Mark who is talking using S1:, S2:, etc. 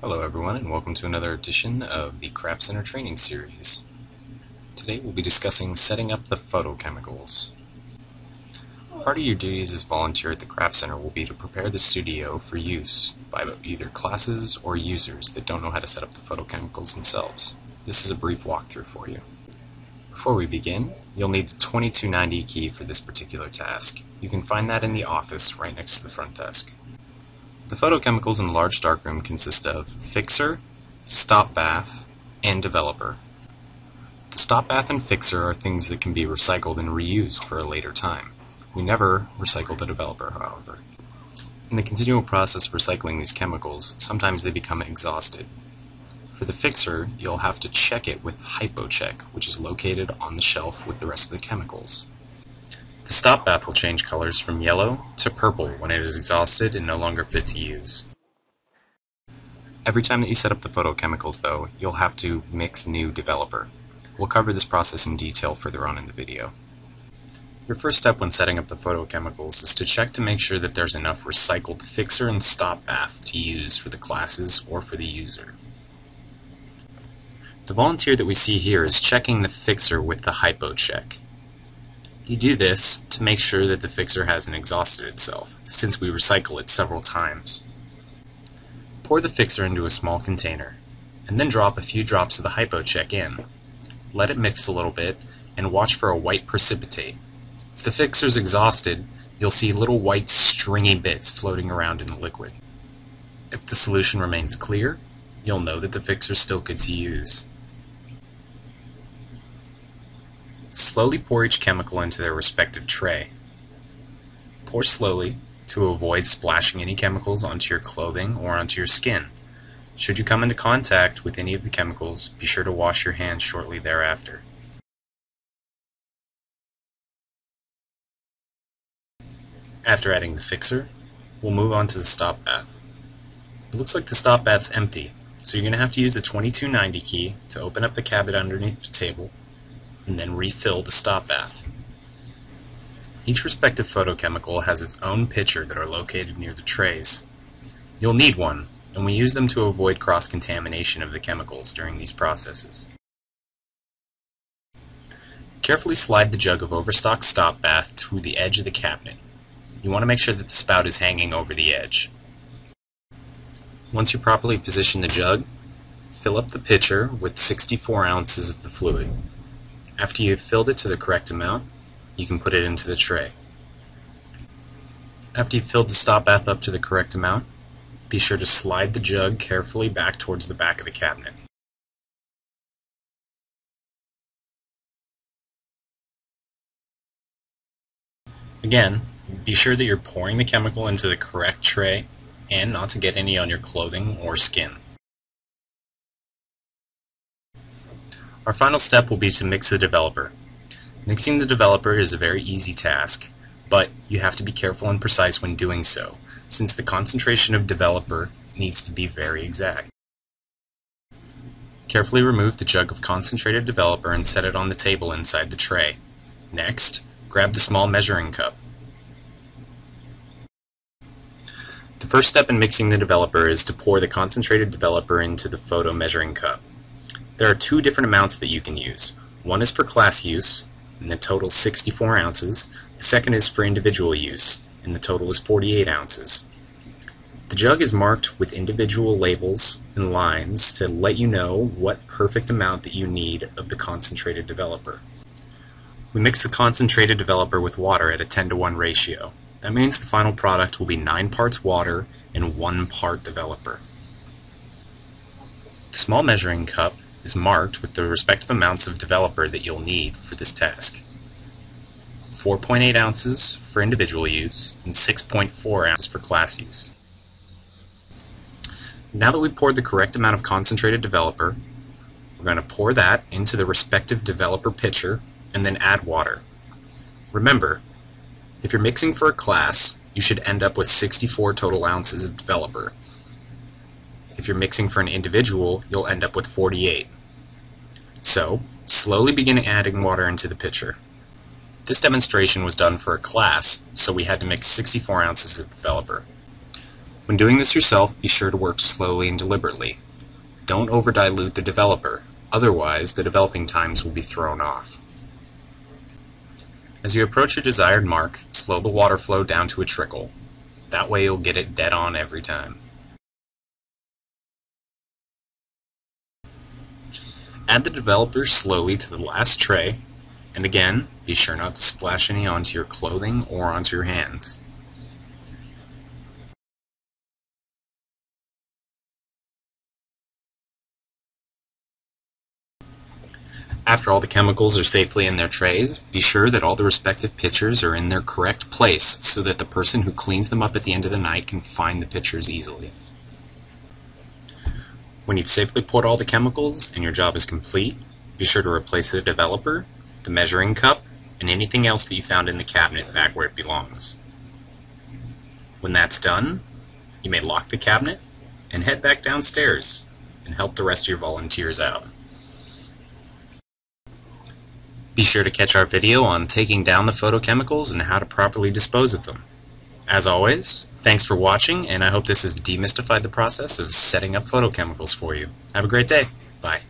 S1: Hello everyone and welcome to another edition of the Craft Center Training Series. Today we'll be discussing setting up the photochemicals. Part of your duties as volunteer at the Craft Center will be to prepare the studio for use by either classes or users that don't know how to set up the photochemicals themselves. This is a brief walkthrough for you. Before we begin, you'll need the 2290 key for this particular task. You can find that in the office right next to the front desk. The photochemicals in the large darkroom consist of fixer, stop bath, and developer. The stop bath and fixer are things that can be recycled and reused for a later time. We never recycle the developer, however. In the continual process of recycling these chemicals, sometimes they become exhausted. For the fixer, you'll have to check it with HypoCheck, which is located on the shelf with the rest of the chemicals. The stop bath will change colors from yellow to purple when it is exhausted and no longer fit to use. Every time that you set up the photochemicals though, you'll have to mix new developer. We'll cover this process in detail further on in the video. Your first step when setting up the photochemicals is to check to make sure that there's enough recycled fixer and stop bath to use for the classes or for the user. The volunteer that we see here is checking the fixer with the hypo check. You do this to make sure that the fixer hasn't exhausted itself, since we recycle it several times. Pour the fixer into a small container, and then drop a few drops of the HypoCheck in. Let it mix a little bit, and watch for a white precipitate. If the fixer's exhausted, you'll see little white stringy bits floating around in the liquid. If the solution remains clear, you'll know that the fixer's still good to use. Slowly pour each chemical into their respective tray. Pour slowly to avoid splashing any chemicals onto your clothing or onto your skin. Should you come into contact with any of the chemicals, be sure to wash your hands shortly thereafter. After adding the fixer, we'll move on to the stop bath. It looks like the stop bath's empty, so you're going to have to use the 2290 key to open up the cabinet underneath the table and then refill the stop bath. Each respective photochemical has its own pitcher that are located near the trays. You'll need one, and we use them to avoid cross-contamination of the chemicals during these processes. Carefully slide the jug of overstock stop bath to the edge of the cabinet. You want to make sure that the spout is hanging over the edge. Once you properly position the jug, fill up the pitcher with 64 ounces of the fluid. After you've filled it to the correct amount, you can put it into the tray. After you've filled the stop bath up to the correct amount, be sure to slide the jug carefully back towards the back of the cabinet. Again, be sure that you're pouring the chemical into the correct tray and not to get any on your clothing or skin. Our final step will be to mix the developer. Mixing the developer is a very easy task, but you have to be careful and precise when doing so, since the concentration of developer needs to be very exact. Carefully remove the jug of concentrated developer and set it on the table inside the tray. Next, grab the small measuring cup. The first step in mixing the developer is to pour the concentrated developer into the photo measuring cup. There are two different amounts that you can use. One is for class use, and the total is 64 ounces. The second is for individual use, and the total is 48 ounces. The jug is marked with individual labels and lines to let you know what perfect amount that you need of the concentrated developer. We mix the concentrated developer with water at a 10 to 1 ratio. That means the final product will be 9 parts water and 1 part developer. The small measuring cup is marked with the respective amounts of developer that you'll need for this task. 4.8 ounces for individual use and 6.4 ounces for class use. Now that we've poured the correct amount of concentrated developer, we're going to pour that into the respective developer pitcher and then add water. Remember, if you're mixing for a class, you should end up with 64 total ounces of developer. If you're mixing for an individual, you'll end up with 48. So, slowly begin adding water into the pitcher. This demonstration was done for a class, so we had to mix 64 ounces of developer. When doing this yourself, be sure to work slowly and deliberately. Don't over-dilute the developer, otherwise the developing times will be thrown off. As you approach your desired mark, slow the water flow down to a trickle. That way you'll get it dead on every time. Add the developer slowly to the last tray, and again, be sure not to splash any onto your clothing or onto your hands. After all the chemicals are safely in their trays, be sure that all the respective pitchers are in their correct place so that the person who cleans them up at the end of the night can find the pitchers easily. When you've safely poured all the chemicals and your job is complete, be sure to replace the developer, the measuring cup, and anything else that you found in the cabinet back where it belongs. When that's done, you may lock the cabinet and head back downstairs and help the rest of your volunteers out. Be sure to catch our video on taking down the photochemicals and how to properly dispose of them. As always, thanks for watching, and I hope this has demystified the process of setting up photochemicals for you. Have a great day. Bye.